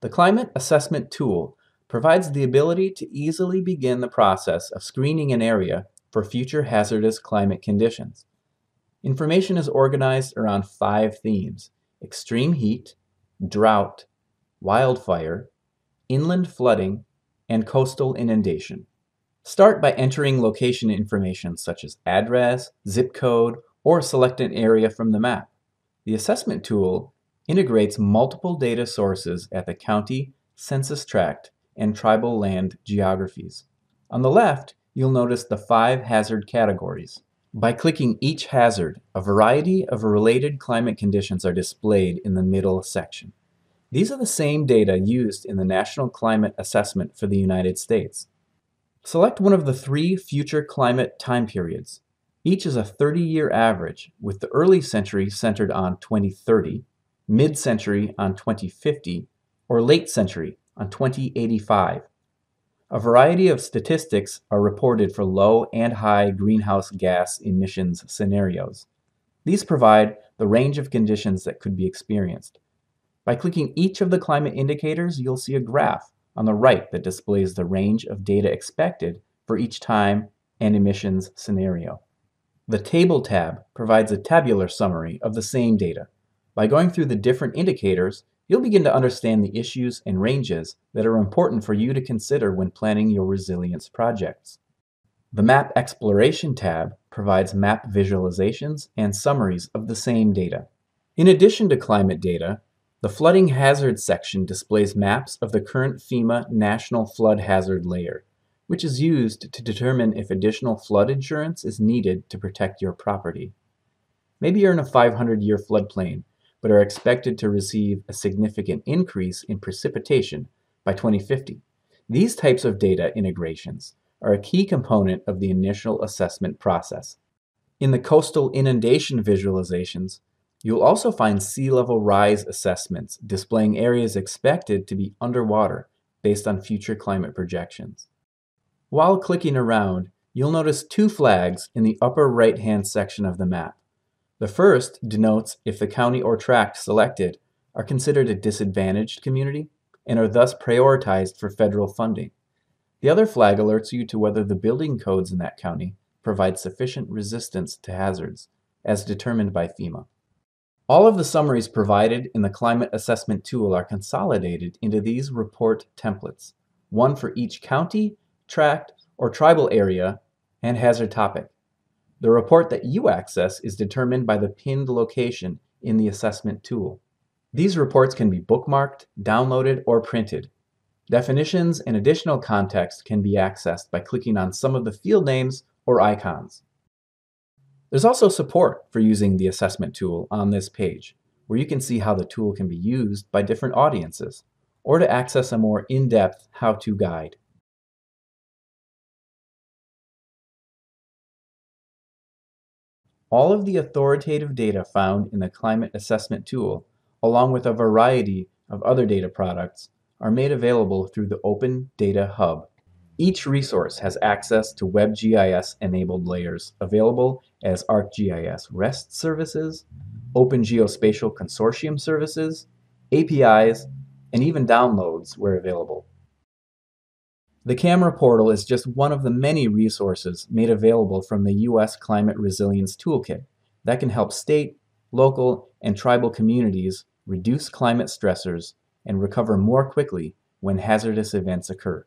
The Climate Assessment Tool provides the ability to easily begin the process of screening an area for future hazardous climate conditions. Information is organized around five themes extreme heat, drought, wildfire, inland flooding, and coastal inundation. Start by entering location information such as address, zip code, or select an area from the map. The assessment tool integrates multiple data sources at the county, census tract, and tribal land geographies. On the left, you'll notice the five hazard categories. By clicking each hazard, a variety of related climate conditions are displayed in the middle section. These are the same data used in the National Climate Assessment for the United States. Select one of the three future climate time periods. Each is a 30-year average, with the early century centered on 2030, mid-century on 2050, or late century on 2085. A variety of statistics are reported for low and high greenhouse gas emissions scenarios. These provide the range of conditions that could be experienced. By clicking each of the climate indicators, you'll see a graph on the right that displays the range of data expected for each time and emissions scenario. The Table tab provides a tabular summary of the same data. By going through the different indicators, you'll begin to understand the issues and ranges that are important for you to consider when planning your resilience projects. The Map Exploration tab provides map visualizations and summaries of the same data. In addition to climate data, the Flooding Hazard section displays maps of the current FEMA National Flood Hazard Layer, which is used to determine if additional flood insurance is needed to protect your property. Maybe you're in a 500-year floodplain but are expected to receive a significant increase in precipitation by 2050. These types of data integrations are a key component of the initial assessment process. In the coastal inundation visualizations, you'll also find sea level rise assessments displaying areas expected to be underwater based on future climate projections. While clicking around, you'll notice two flags in the upper right-hand section of the map. The first denotes if the county or tract selected are considered a disadvantaged community and are thus prioritized for federal funding. The other flag alerts you to whether the building codes in that county provide sufficient resistance to hazards, as determined by FEMA. All of the summaries provided in the Climate Assessment Tool are consolidated into these report templates, one for each county, tract, or tribal area and hazard topic. The report that you access is determined by the pinned location in the assessment tool. These reports can be bookmarked, downloaded, or printed. Definitions and additional context can be accessed by clicking on some of the field names or icons. There's also support for using the assessment tool on this page, where you can see how the tool can be used by different audiences, or to access a more in-depth how-to guide. All of the authoritative data found in the Climate Assessment Tool, along with a variety of other data products, are made available through the Open Data Hub. Each resource has access to WebGIS-enabled layers available as ArcGIS REST services, Open Geospatial Consortium services, APIs, and even downloads where available. The CMRA portal is just one of the many resources made available from the U.S. Climate Resilience Toolkit that can help state, local, and tribal communities reduce climate stressors and recover more quickly when hazardous events occur.